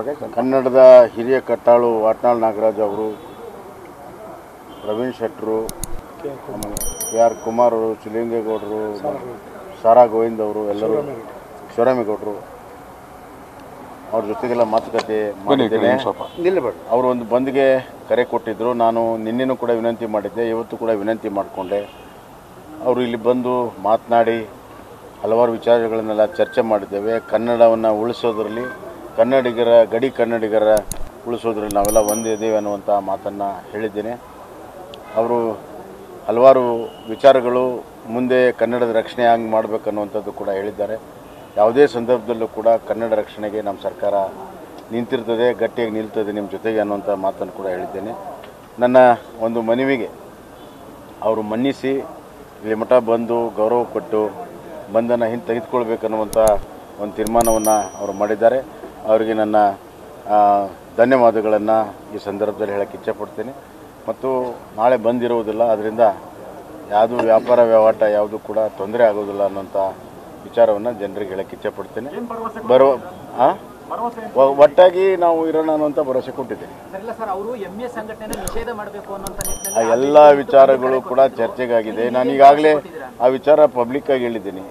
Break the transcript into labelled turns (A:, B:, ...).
A: ಪ್ರಕಾಶ್
B: ಕನ್ನಡದ ಹಿರಿಯ ಕಟ್ಟಾಳು ವಾಟ್ನಾಳ್ ನಾಗರಾಜ್ ಅವರು ಪ್ರವೀಣ್ ಶೆಟ್ರು ಕೆ ಆರ್ ಕುಮಾರ್ ಅವರು ಶಿಲಿಂಗೇಗೌಡರು ಸಾರಾ ಗೋವಿಂದ್ ಅವರು ಎಲ್ಲರೂ ಶಿವರಾಮೇಗೌಡರು. ಅವ್ರ ಜೊತೆಗೆಲ್ಲ ಮಾತುಕತೆ ಮಾಡಿದ್ದೇನೆ.
A: ನಿಲ್ಲಬೇಡ.
B: ಅವರು ಒಂದು ಬಂದ್ಗೆ ಕರೆ ಕೊಟ್ಟಿದ್ದರು ನಾನು ನಿನ್ನೆನೂ ಕೂಡ ವಿನಂತಿ ಮಾಡಿದ್ದೆ ಇವತ್ತು ಕೂಡ ವಿನಂತಿ ಮಾಡಿಕೊಂಡೆ. ಅವರು ಇಲ್ಲಿ ಬಂದು ಮಾತನಾಡಿ ಹಲವಾರು ವಿಚಾರಗಳನ್ನೆಲ್ಲ ಚರ್ಚೆ ಮಾಡಿದ್ದೇವೆ. ಕನ್ನಡವನ್ನು ಉಳಿಸೋದ್ರಲ್ಲಿ ಕನ್ನಡಿಗರ, ಗಡಿ ಕನ್ನಡಿಗರ ಉಳಿಸೋದ್ರಲ್ಲಿ ನಾವೆಲ್ಲ ಒಂದೇ ಇದ್ದೇವೆ ಅನ್ನುವಂಥ ಮಾತನ್ನು ಹೇಳಿದ್ದೇನೆ. ಅವರು ಹಲವಾರು ವಿಚಾರಗಳು ಮುಂದೆ ಕನ್ನಡದ ರಕ್ಷಣೆ ಹಂಗೆ ಮಾಡಬೇಕನ್ನುವಂಥದ್ದು ಕೂಡ ಹೇಳಿದ್ದಾರೆ. ಯಾವುದೇ ಸಂದರ್ಭದಲ್ಲೂ ಕೂಡ ಕನ್ನಡ ರಕ್ಷಣೆಗೆ ನಮ್ಮ ಸರ್ಕಾರ ನಿಂತಿರ್ತದೆ, ಗಟ್ಟಿಯಾಗಿ ನಿಲ್ತದೆ ನಿಮ್ಮ ಜೊತೆಗೆ ಅನ್ನುವಂಥ ಮಾತನ್ನು ಕೂಡ ಹೇಳಿದ್ದೇನೆ. ನನ್ನ ಒಂದು ಮನವಿಗೆ ಅವರು ಮನ್ನಿಸಿ, ಇಲ್ಲಿ ಮಠ ಬಂದು ಗೌರವ ಕೊಟ್ಟು ಬಂಧನ ಹಿಂದೆ ತೆಗೆದುಕೊಳ್ಬೇಕನ್ನುವಂಥ ಒಂದು ತೀರ್ಮಾನವನ್ನು ಅವರು ಮಾಡಿದ್ದಾರೆ. ಅವರಿಗೆ ನನ್ನ ಧನ್ಯವಾದಗಳನ್ನು ಈ ಸಂದರ್ಭದಲ್ಲಿ ಹೇಳಕ್ಕೆ ಇಚ್ಛೆಪಡ್ತೀನಿ ಮತ್ತು ನಾಳೆ ಬಂದಿರುವುದಿಲ್ಲ ಅದರಿಂದ ಯಾವುದು ವ್ಯಾಪಾರ ವ್ಯವಹಾರ ಯಾವುದು ಕೂಡ ತೊಂದರೆ ಆಗೋದಿಲ್ಲ ಅನ್ನೋಂಥ ವಿಚಾರವನ್ನು ಜನರಿಗೆ ಹೇಳಕ್ಕೆ ಇಚ್ಛೆಪಡ್ತೀನಿ ಬರುವ ಹಾಂ ಒಟ್ಟಾಗಿ ನಾವು ಇರೋಣ ಅನ್ನುವಂಥ ಭರವಸೆ ಕೊಟ್ಟಿದ್ದೇನೆ.
C: ಅನ್ನೋಂಥ
B: ಎಲ್ಲ ವಿಚಾರಗಳು ಕೂಡ ಚರ್ಚೆಗಾಗಿದೆ ನಾನು ಈಗಾಗಲೇ ಆ ವಿಚಾರ ಪಬ್ಲಿಕ್ ಆಗಿ ಹೇಳಿದ್ದೀನಿ.